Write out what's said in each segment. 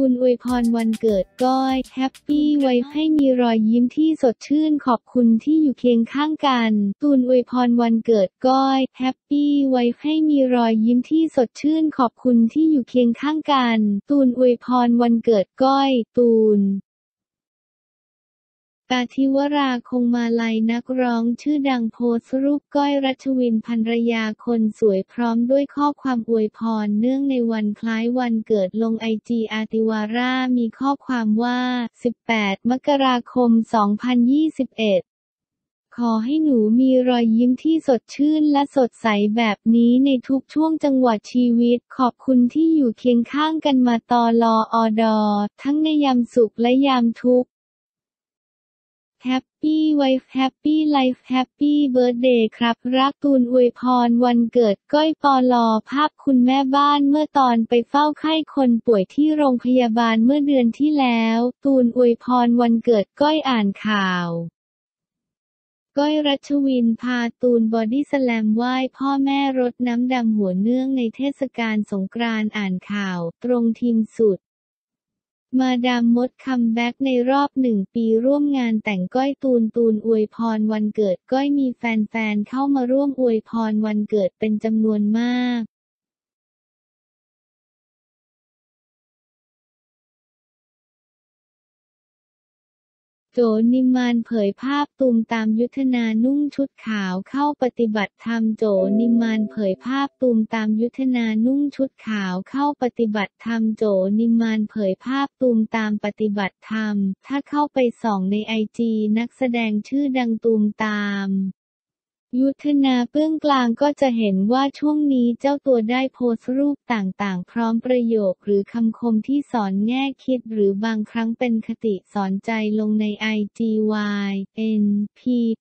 ตูนอวยพรวันเกิดก้อย happy wife ให้มีรอยยิ้มที่สดชื่นขอบคุณที่อยู่เคียงข้างกัน ตูนอวยพรวันเกิดก้อย happy wife ให้มีรอยยิ้มที่สดชื่นขอบคุณที่อยู่เคียงข้างกัน ตูนอวยพรวันเกิดก้อย ตูน อาทิวราห์ คงมาลัยนักร้องชื่อดังโพสต์รูปก้อยรัชวินภรรยาคนสวยพร้อมด้วยข้อความอวยพรเนื่องในวันคล้ายวันเกิดลงไอจี Artiwaraมีข้อความว่า 18 มกราคม 2021ขอให้หนูมีรอยยิ้มที่สดชื่นและสดใสแบบนี้ในทุกช่วงจังหวะชีวิต ขอบคุณที่อยู่เคียงข้างกันมาตอลออดอ ทั้งในยามสุขและยามทุกข์ happy wife happy life happy birthday ครับ รักตูนอวยพรวันเกิดก้อยปอลอภาพคุณแม่บ้านเมื่อตอนไปเฝ้าไข้คนป่วยที่โรงพยาบาลเมื่อเดือนที่แล้ว ตูนอวยพรวันเกิดก้อยอ่านข่าว ก้อยรัชวินพาตูนบอดี้สแลมไหว้พ่อแม่รดน้ำดำหัวเนื่องในเทศกาลสงกรานต์อ่านข่าว ตรงธีมสุด มาดามมด comeback ในรอบหนึ่งปีร่วมงานแต่งก้อยตูนตูนอวยพรวันเกิดก้อยมีแฟนๆเข้ามาร่วมอวยพรวันเกิดเป็นจำนวนมาก จนิมานเผยภาพตูมตามยุทธนานุ่งชุดขาวเข้าปฏิบัติธรรมโจนิมานเผยภาพตูมตามยุทธนานุ่งชุดขาวเข้าปฏิบัติธรรมโจนิมานเผยภาพตูมตามปฏิบัติธรรม ถ้าเข้าไปส่องในไอจีนักแสดงชื่อดังตูมตาม ยุทธนาเบื้องกลางก็จะเห็นว่าช่วงนี้เจ้าตัวได้โพสต์รูปต่างๆ พร้อมประโยคหรือคำคมที่สอนแง่คิดหรือบางครั้งเป็นคติสอนใจลงใน IGY N P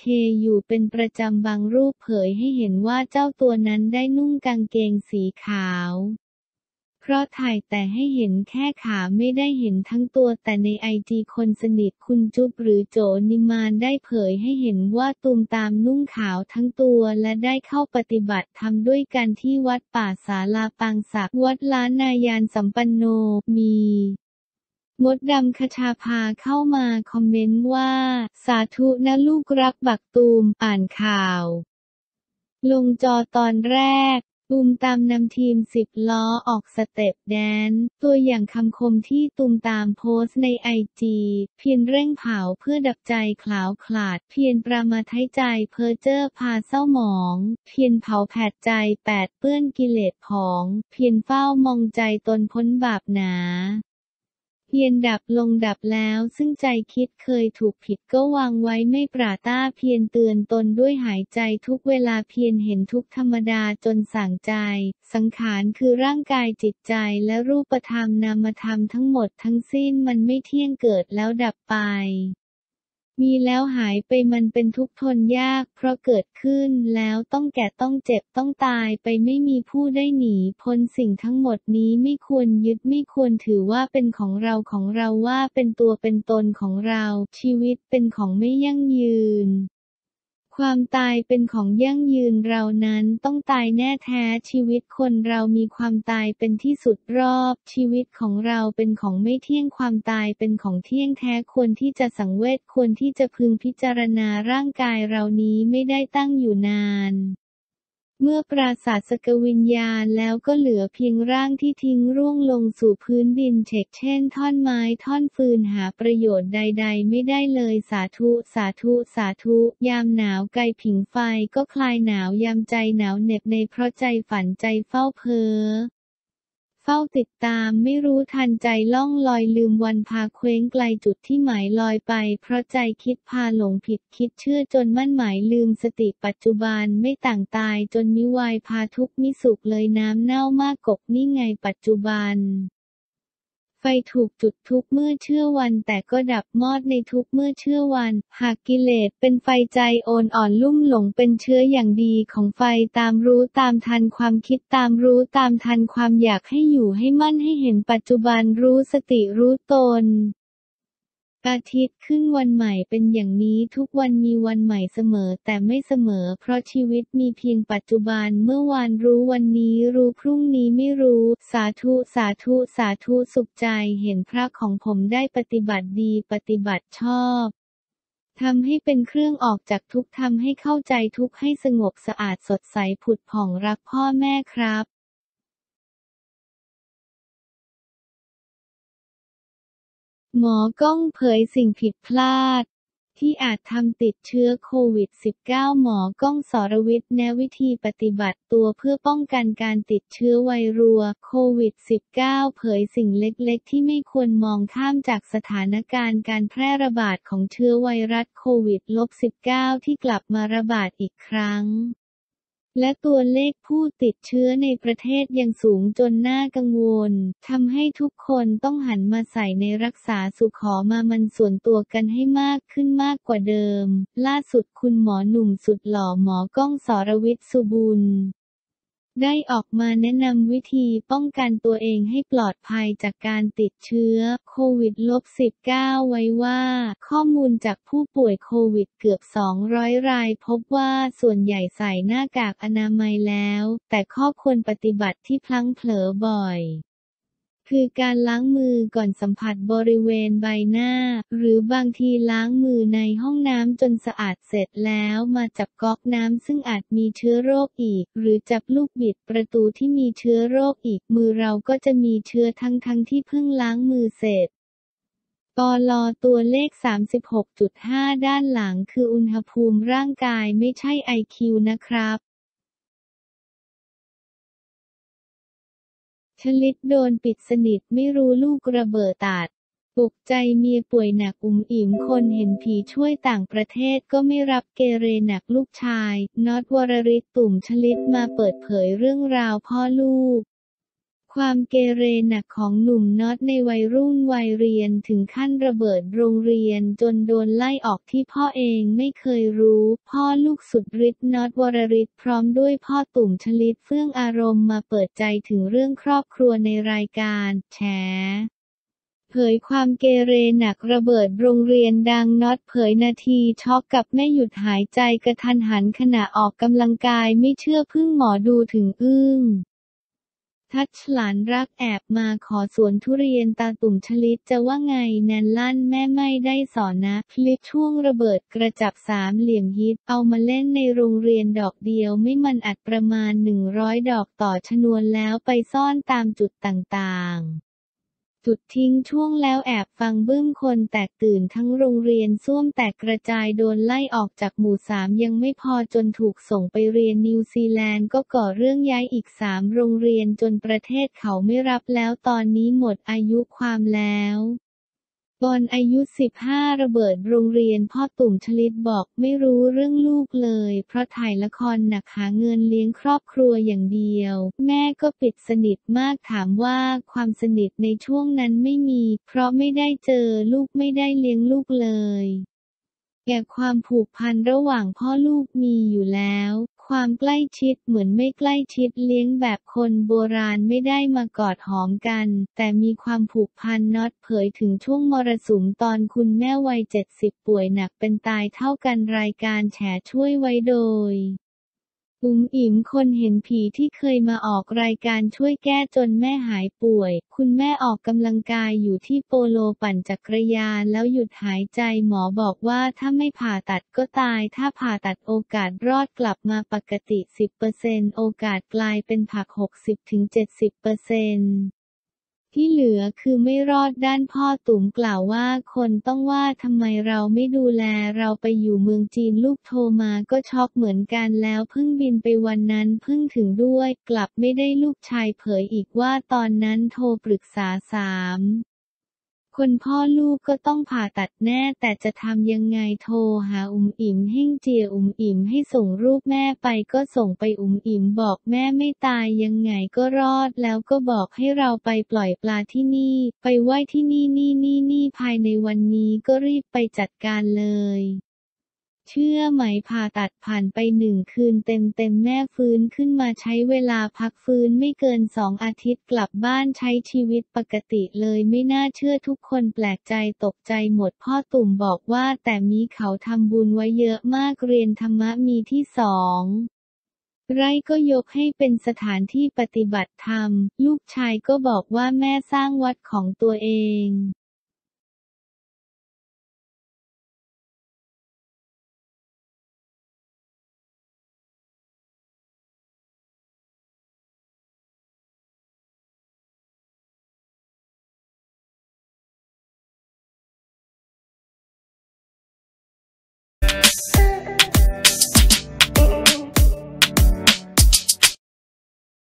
K อยู่เป็นประจำบางรูปเผยให้เห็นว่าเจ้าตัวนั้นได้นุ่งกางเกงสีขาว พราะถ่ายแต่ให้เห็นแค่ขาไม่ได้เห็นทั้งตัวแต่ในไอจีคนสนิทคุณจุ๊บหรือโจนิมานได้เผยให้เห็นว่าตูมตามนุ่งขาวทั้งตัวและได้เข้าปฏิบัติทำด้วยกันที่วัดป่าสาลาปังสักวัดล้านนายานสัมปันโนมีมดดำคชาพาเข้ามาคอมเมนต์ว่า สาธุนะลูกรักบักตูมอ่านข่าว ลงจอตอนแรก ตูมตามนำทีมสิบล้อออกสเต็ปแดน ตัวอย่างคำคมที่ตูมตามโพสในไอจีเพียนเร่งเผาเพื่อดับใจขลาวขลาด เพียนประมาทใจเพอเจอร์พาเศร้าหมอง เพียนเผาแผดใจแปดเปื้อนกิเลสผอง เพียนเฝ้ามองใจตนพ้นบาปหนา เพียนดับลงดับแล้วซึ่งใจคิดเคยถูกผิดก็วางไว้ไม่ปราต้าเพียนเตือนตนด้วยหายใจทุกเวลาเพียนเห็นทุกธรรมดาจนสั่งใจ สังขารคือร่างกายจิตใจและรูปธรรมนามธรรมทั้งหมดทั้งสิ้นมันไม่เที่ยงเกิดแล้วดับไป มีแล้วหายไปมันเป็นทุกข์ทนยาก เพราะเกิดขึ้นแล้วต้องแก่ต้องเจ็บต้องตายไปไม่มีผู้ได้หนีพ้นสิ่งทั้งหมดนี้ไม่ควรยึดไม่ควรถือว่าเป็นของเราของเราว่าเป็นตัวเป็นตนของเรา ชีวิตเป็นของไม่ยั่งยืน ความตายเป็นของยั่งยืนเรานั้นต้องตายแน่แท้ชีวิตคนเรามีความตายเป็นที่สุดรอบ ชีวิตของเราเป็นของไม่เที่ยงความตายเป็นของเที่ยงแท้ควรที่จะสังเวชควรที่จะพึงพิจารณาร่างกายเรานี้ไม่ได้ตั้งอยู่นาน เมื่อปราศาสกวิญญาณแล้วก็เหลือเพียงร่างที่ทิ้งร่วงลงสู่พื้นดินเฉกเช่น ท่อนไม้ท่อนฟืนหาประโยชน์ใด ๆ ไม่ได้เลยสาธุสาธุสาธุ ยามหนาวไกลผิงไฟก็คลายหนาวยามใจหนาวเหน็บในเพราะใจฝันใจเฝ้าเพ้อ ฝ้าติดตามไม่รู้ทันใจล่องลอยลืมวันพาเคว้งไกลจุดที่หมายลอยไป เพราะใจคิดพาหลงผิดคิดเชื่อจนมั่นหมายลืมสติปัจจุบันไม่ต่างตายจนมิวายพาทุกมิสุขเลยน้ำเน่ามากกบนี่ไงปัจจุบัน ไฟถูกจุดทุกเมื่อเชื่อวันแต่ก็ดับมอดในทุกเมื่อเชื่อวัน หากกิเลสเป็นไฟใจโอนอ่อนลุ่มหลงเป็นเชื้ออย่างดีของไฟตามรู้ตามทันความคิดตามรู้ตามทันความอยากให้อยู่ให้มั่นให้เห็นปัจจุบันรู้สติรู้ตน อาทิตย์ขึ้นวันใหม่เป็นอย่างนี้ทุกวันมีวันใหม่เสมอแต่ไม่เสมอ เพราะชีวิตมีเพียงปัจจุบันเมื่อวานรู้วันนี้รู้พรุ่งนี้ไม่รู้ สาธุสาธุสาธุสุขใจเห็นพระของผมได้ปฏิบัติดีปฏิบัติชอบทำให้เป็นเครื่องออกจากทุกทำให้เข้าใจทุกให้สงบสะอาดสดใสผุดผ่องรักพ่อแม่ครับ หมอก้องเผยสิ่งผิดพลาด ที่อาจทำติดเชื้อโควิด -19 หมอก้องสรวิทย์แนววิธีปฏิบัติตัวเพื่อป้องกันการติดเชื้อไวรัวโควิด -19 เผยสิ่งเล็กๆ ที่ไม่ควรมองข้ามจากสถานการณ์การแพร่ระบาดของเชื้อไวรัสโควิด -19 ที่กลับมาระบาดอีกครั้ง และตัวเลขผู้ติดเชื้อในประเทศยังสูงจนน่ากังวล ทำให้ทุกคนต้องหันมาใส่ในรักษาสุขอมามันส่วนตัวกันให้มากขึ้นมากกว่าเดิม ล่าสุดคุณหมอหนุ่มสุดหล่อหมอก้องสรวิทย์สุบุญ ได้ออกมาแนะนำวิธีป้องกันตัวเองให้ปลอดภัยจากการติดเชื้อโควิด -19 ไว้ว่า ข้อมูลจากผู้ป่วยโควิดเกือบ 200 ราย พบว่าส่วนใหญ่ใส่หน้ากากอนามัยแล้ว แต่ข้อควรปฏิบัติที่พลั้งเผลอบ่อย คือการล้างมือก่อนสัมผัสบริเวณใบหน้า หรือบางทีล้างมือในห้องน้ำจนสะอาดเสร็จแล้วมาจับก๊อกน้ำซึ่งอาจมีเชื้อโรคอีก หรือจับลูกบิดประตูที่มีเชื้อโรคอีก มือเราก็จะมีเชื้อทั้งทั้งที่เพิ่งล้างมือเสร็จปลอตัวเลข 36.5 ด้านหลังคืออุณหภูมิร่างกายไม่ใช่ไอคิวนะครับ ชลิดโดนปิดสนิทไม่รู้ลูกระเบิดตัดปลุกใจเมียป่วยหนักอุ้มอิ่มคนเห็นผีช่วยต่างประเทศก็ไม่รับเกเรหนักลูกชายน็อตวรริศตุ่มชลิดมาเปิดเผยเรื่องราวพ่อลูก ความเกเรหนักของหนุ่มน็อตในวัยรุ่นวัยเรียนถึงขั้นระเบิดโรงเรียนจนโดนไล่ออกที่พ่อเองไม่เคยรู้ พ่อลูกสุดฤทธิ์น็อตวรริศพร้อมด้วยพ่อตุ่มชลิดเฟื่องอารมณ์มาเปิดใจถึงเรื่องครอบครัวในรายการแฉเผยความเกเรหนักระเบิดโรงเรียนดังน็อตเผยนาทีช็อกกับแม่หยุดหายใจกระทันหันขณะออกกำลังกายไม่เชื่อพึ่งหมอดูถึงอึ้ง ทัชหลานรักแอบมาขอสวนทุเรียนตาตุ่มชลิตจะว่าไงแนนลั่นแม่ไม่ได้สอนนะคลิปช่วงระเบิดกระจับสามเหลี่ยมฮิตเอามาเล่นในโรงเรียนดอกเดียวไม่มันอัดประมาณ 100 ดอกต่อชนวนแล้วไปซ่อนตามจุดต่างๆ จุดทิ้งช่วงแล้วแอบฟังบึ้มคนแตกตื่นทั้งโรงเรียนส้วมแตกกระจายโดนไล่ออกจากหมู่สามยังไม่พอจนถูกส่งไปเรียนนิวซีแลนด์ก็ก่อเรื่องย้ายอีกสามโรงเรียนจนประเทศเขาไม่รับแล้วตอนนี้หมดอายุความแล้ว บอลอายุ 15 ระเบิดโรงเรียนพ่อตุ่มชลิดบอกไม่รู้เรื่องลูกเลย เพราะถ่ายละครหนักหาเงินเลี้ยงครอบครัวอย่างเดียว แม่ก็ปิดสนิทมากถามว่าความสนิทในช่วงนั้นไม่มี เพราะไม่ได้เจอลูกไม่ได้เลี้ยงลูกเลยแก่ความผูกพันระหว่างพ่อลูกมีอยู่แล้ว ความใกล้ชิดเหมือนไม่ใกล้ชิดเลี้ยงแบบคนโบราณไม่ได้มากอดหอมกัน แต่มีความผูกพันน็อตเผยถึงช่วงมรสุมตอนคุณแม่วัย 70 ป่วยหนักเป็นตายเท่ากันรายการแฉช่วยไว้โดย อุ๋มอิ๋มคนเห็นผีที่เคยมาออกรายการช่วยแก้จนแม่หายป่วย คุณแม่ออกกำลังกายอยู่ที่โปโลปั่นจักรยานแล้วหยุดหายใจหมอบอกว่าถ้าไม่ผ่าตัดก็ตาย ถ้าผ่าตัดโอกาสรอดกลับมาปกติ 10%โอกาสกลายเป็นผัก 60-70% ที่เหลือคือไม่รอดด้านพ่อตุ๋มกล่าวว่าคนต้องว่าทำไมเราไม่ดูแลเราไปอยู่เมืองจีนลูกโทรมาก็ช็อกเหมือนกันแล้วเพิ่งบินไปวันนั้นเพิ่งถึงด้วย กลับไม่ได้ลูกชายเผยอีกว่าตอนนั้นโทรปรึกษาสาม คนพ่อลูกก็ต้องผ่าตัดแน่ แต่จะทำยังไงโทรหาอุ๋มอิ๋มเฮ่งเจียอุ๋มอิ๋มให้ส่งรูปแม่ไปก็ส่งไปอุ๋มอิ๋มบอกแม่ไม่ตายยังไงก็รอด แล้วก็บอกให้เราไปปล่อยปลาที่นี่ ไปไหว้ที่นี่นี่นี่นี่ภายในวันนี้ก็รีบไปจัดการเลย เชื่อไหมผ่าตัดผ่านไปหนึ่งคืนเต็มๆแม่ฟื้นขึ้นมาใช้เวลาพักฟื้นไม่เกินสองอาทิตย์กลับบ้านใช้ชีวิตปกติเลยไม่น่าเชื่อทุกคนแปลกใจตกใจหมดพ่อตุ่มบอกว่าแต่มีเขาทำบุญไว้เยอะมากเรียนธรรมะมีที่สองไร่ก็ยกให้เป็นสถานที่ปฏิบัติธรรม ลูกชายก็บอกว่าแม่สร้างวัดของตัวเอง